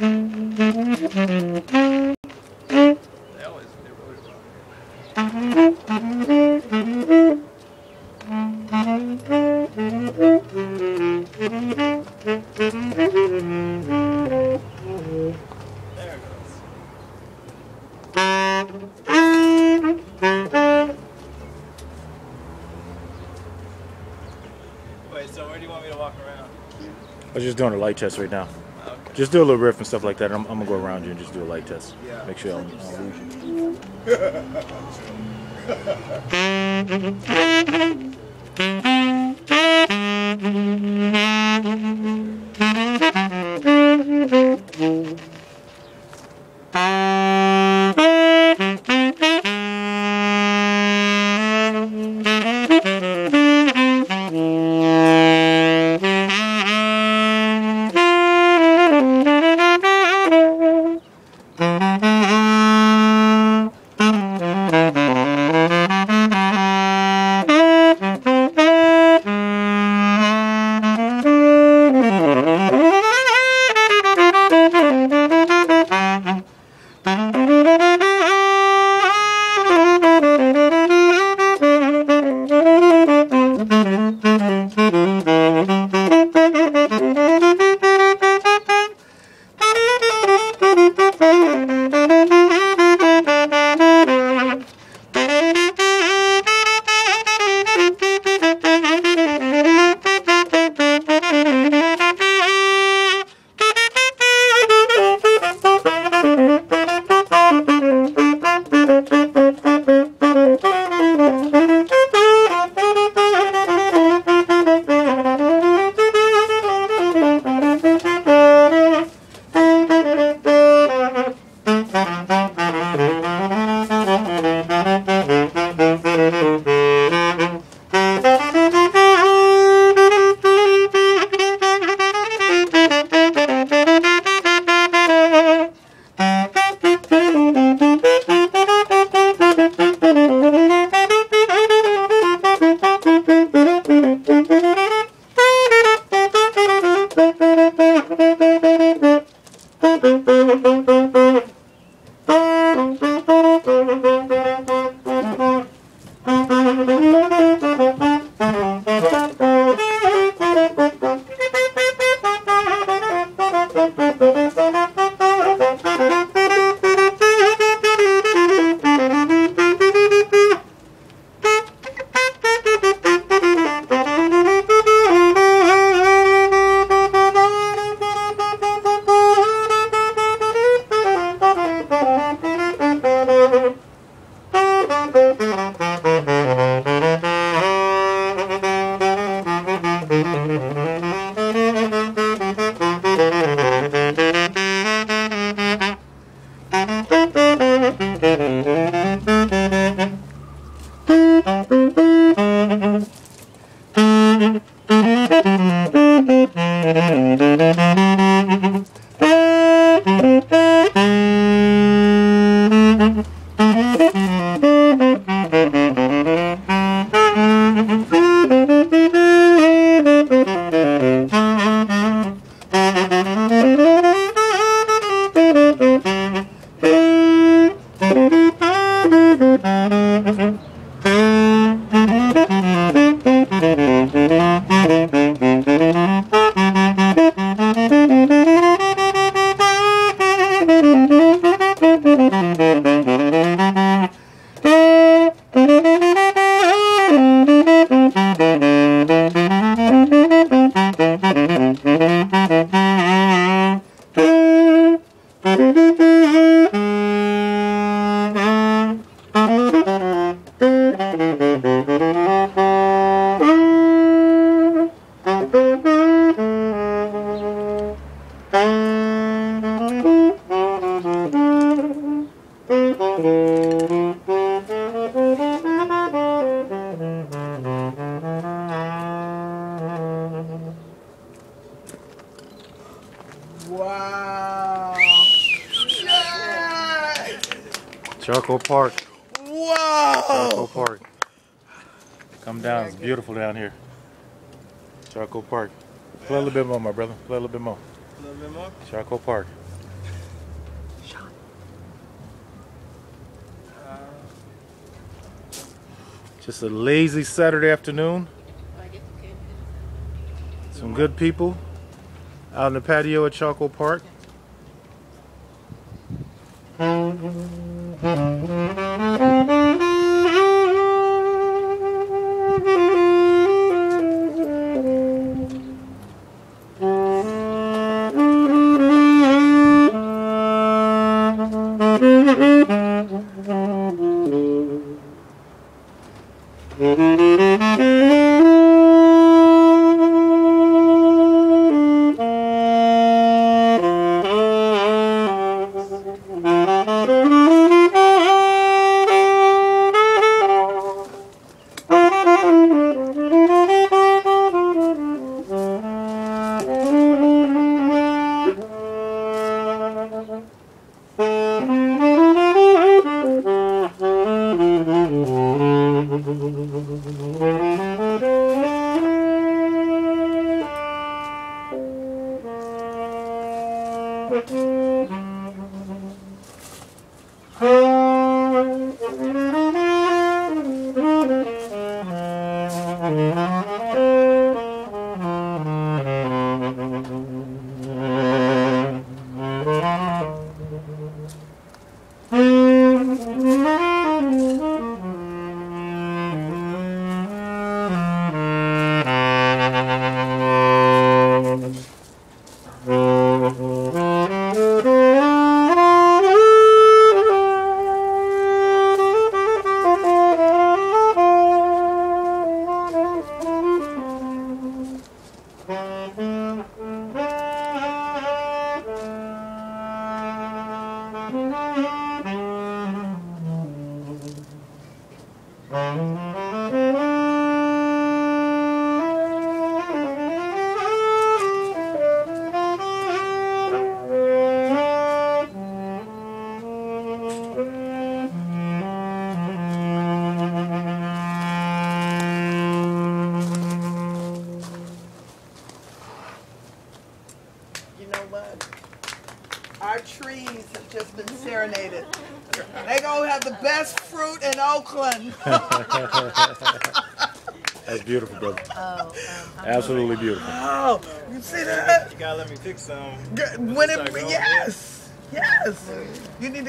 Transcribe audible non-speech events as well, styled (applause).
Wait, so where do you want me to walk around? I was just doing a light test right now. Okay. Just do a little riff and stuff like that. I'm, I'm gonna go around you and just do a light test. Yeah. Make sure I don't, I don't (laughs) lose you. Wow. Charcoal Park. Charcoal Wow. Park. Come down. It's beautiful down here. Charcoal Park. Play a little bit more, my brother. Play a little bit more. A little bit more? Charcoal Park. Just a lazy Saturday afternoon. Some good people out in the patio at Charcoal Park. Música You know what? Our trees have just been serenaded. They gonna have the best fruit in Oakland. (laughs) That's beautiful, brother. Oh, um, I'm Absolutely beautiful. Oh, you see that? You gotta let me pick some. Good. When it, Start going, yes, yes. You need to.